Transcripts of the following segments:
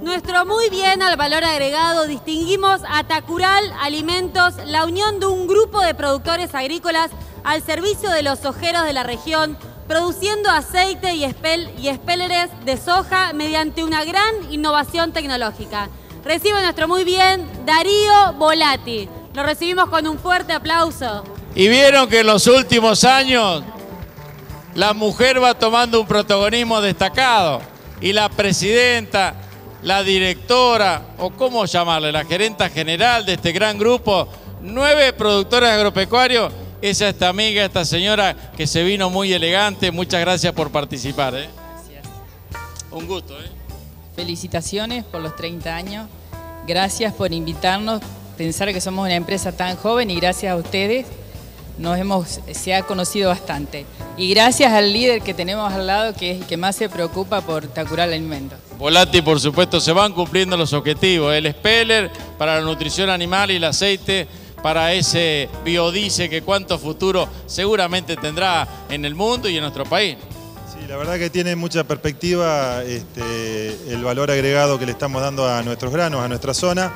Nuestro muy bien al valor agregado distinguimos a Tacural Alimentos, la unión de un grupo de productores agrícolas al servicio de los ojeros de la región, produciendo aceite y, espel y espéleres de soja mediante una gran innovación tecnológica. Recibe nuestro muy bien Darío Volati. Lo recibimos con un fuerte aplauso. Y vieron que en los últimos años la mujer va tomando un protagonismo destacado y la presidenta, la directora o cómo llamarle, la gerenta general de este gran grupo, nueve productores agropecuarios, esa esta amiga, esta señora que se vino muy elegante, muchas gracias por participar. ¿eh? Gracias. Un gusto. ¿eh? Felicitaciones por los 30 años. Gracias por invitarnos, pensar que somos una empresa tan joven y gracias a ustedes nos hemos, se ha conocido bastante. Y gracias al líder que tenemos al lado, que es el que más se preocupa por Tacural Alimentos. Volati, por supuesto, se van cumpliendo los objetivos. El speller para la nutrición animal y el aceite para ese biodiesel que cuánto futuro seguramente tendrá en el mundo y en nuestro país. Sí, la verdad que tiene mucha perspectiva este, el valor agregado que le estamos dando a nuestros granos, a nuestra zona.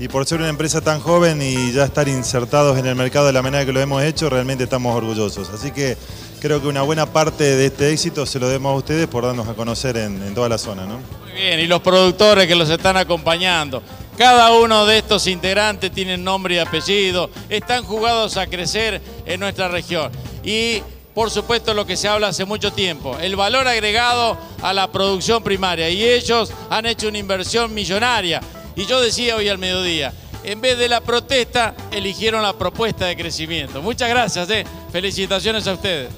Y por ser una empresa tan joven y ya estar insertados en el mercado de la manera que lo hemos hecho, realmente estamos orgullosos. Así que creo que una buena parte de este éxito se lo demos a ustedes por darnos a conocer en, en toda la zona. ¿no? Muy bien, y los productores que los están acompañando. Cada uno de estos integrantes tiene nombre y apellido, están jugados a crecer en nuestra región. Y por supuesto lo que se habla hace mucho tiempo, el valor agregado a la producción primaria. Y ellos han hecho una inversión millonaria. Y yo decía hoy al mediodía, en vez de la protesta, eligieron la propuesta de crecimiento. Muchas gracias, eh. felicitaciones a ustedes.